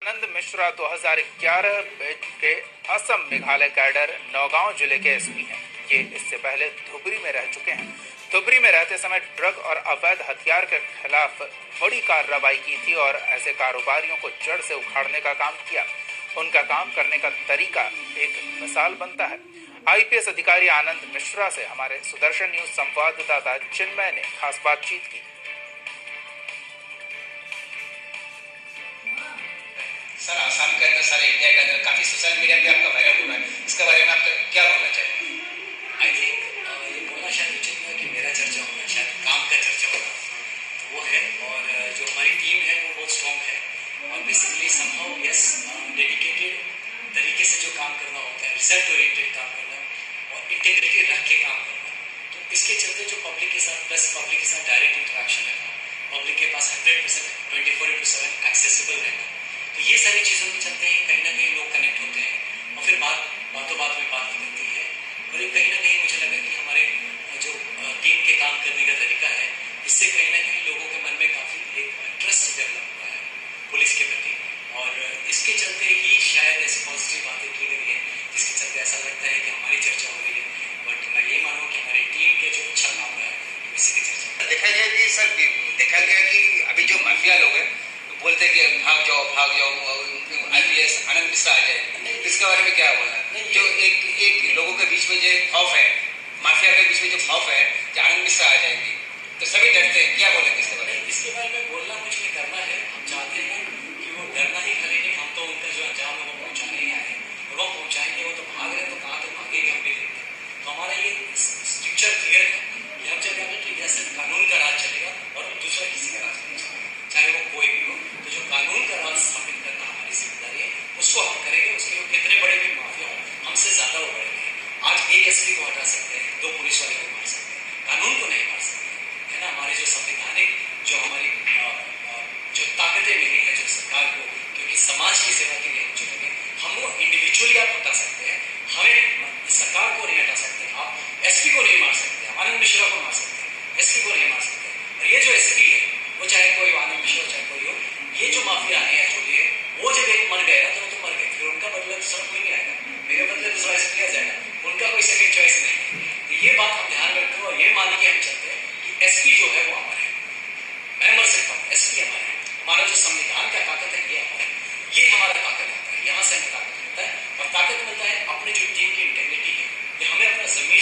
आनंद Mishra 2011 batch के Assam Meghalaya cadre Naugaon ज़िले के एसपी हैं। ये इससे पहले धुबरी में रह चुके हैं। धुबरी में रहते समय ड्रग और अवैध हथियार के खिलाफ बड़ी कार्रवाई की थी और ऐसे कारोबारियों को जड़ से उखाड़ने का काम किया। उनका काम करने का तरीका एक मिसाल बनता है। आईपीएस अधिकारी आनंद मिश्रा से हमारे सुदर्शन न्यूज़ संवाददाता चिन्मय ने खास बातचीत की। अंदर सारे इंडिया के अंदर काफ़ी सोशल मीडिया पे आपका वायरल हो रहा है। इसके बारे में आपका क्या बोलना चाहिए आई थिंक ये बोलना शायद उचित है कि मेरा चर्चा होगा, शायद काम का चर्चा होगा। तो वो है, और जो हमारी टीम है, वो बहुत स्ट्रॉन्ग है। और बेसिकली समहाउ यस डेडिकेटेड तरीके से जो काम करना होता है रिज़ल्ट ओरिएंटेड काम करना, और इंटेग्रिटी रख के काम करना। तो इसके चलते जो पब्लिक के साथ प्लस पब्लिक के साथ डायरेक्ट इंटरेक्शन है पब्लिक के पास hundred percent twenty four into seven accessible रहना तो ये सारी चीज़ों के चलते ही कहीं ना कहीं लोग कनेक्ट होते हैं और फिर बात बातों बात में बात बनती है और कहीं ना कहीं मुझे लगा कि हमारे जो टीम के काम करने का तरीका है इससे कहीं ना कहीं लोगों के मन में काफ़ी एक ट्रस्ट डेवलप हुआ है पुलिस के प्रति। और इसके चलते ही शायद ऐसी पॉजिटिव बातें की गई है जिसके चलते ऐसा लगता है कि हमारी चर्चा हो रही है। बट मैं ये मानूँ कि हमारी टीम के जो अच्छा काम रहा है इसी की चर्चा देखा गया कि सर देखा गया कि अभी जो माफिया लोग हैं बोलते हैं कि भाग जाओ भाग जाओ आईपीएस आनंद मिश्रा आ जाए। इसके बारे में क्या बोलना है? जो एक एक लोगों के बीच में जो खौफ है माफिया के बीच में जो खौफ है कि आनंद मिश्रा आ जाएँगे। तो सभी डरते हैं क्या बोलेंगे इसके बारे में? इसके बारे में बोलना कुछ नहीं करना है हम चाहते हैं कि वो डरना ही खरीदे नहीं हम तो उनका जो अंजाम है वो पहुँचाने ही आए हैं और वो पहुंचाएँगे वो तो भाग रहे तो कहाँ तो भागेंगे हम भी देखते तो हमारा ये स्ट्रक्चर क्लियर है कि हम जगह में कि जैसे कानून का राज चलेगा और दूसरा किसी का राज नहीं चलेगा चाहे वो कोई भी हो तो जो कानून का राज स्थापित करना हमारी ज़िम्मेदारी है उसको हम करेंगे उसके लिए कितने बड़े भी माफिया हो हमसे ज़्यादा वो बढ़ेंगे आज एक एस को हटा सकते हैं दो पुलिस वाले को मार सकते हैं कानून को नहीं मार सकते है ना हमारे जो संवैधानिक जो हमारी जो ताकतें मिली है जो सरकार को क्योंकि समाज की सेवा के लिए हम जो लगे हम वो आप हटा सकते हैं। हमें सरकार को नहीं हटा सकते। आप एसपी को नहीं मार सकते। आनंद मिश्रा को मार सकते हैं। एसपी को नहीं मार सकते। और ये जो एसपी है, वो चाहे कोई आनंद मिश्रा चाहे कोई हो, ये जो माफिया है जो है वो जब एक मर गए ना तो वो तो मर गए फिर उनका बदला दूसरा कोई नहीं आएगा। मेरे बदले दूसरा एसपी आ जाएगा। उनका कोई सेकंड चॉइस नहीं है। तो ये बात हम ध्यान रखते और ये मान के हम चलते हैं कि एसपी जो है, वो हमारे मैं मर सकता हूँ। एसपी हमारे हमारा जो संविधान का ताकत है, ये हमारा ये हमारा ताकत होता है। यहाँ से हमें ताकत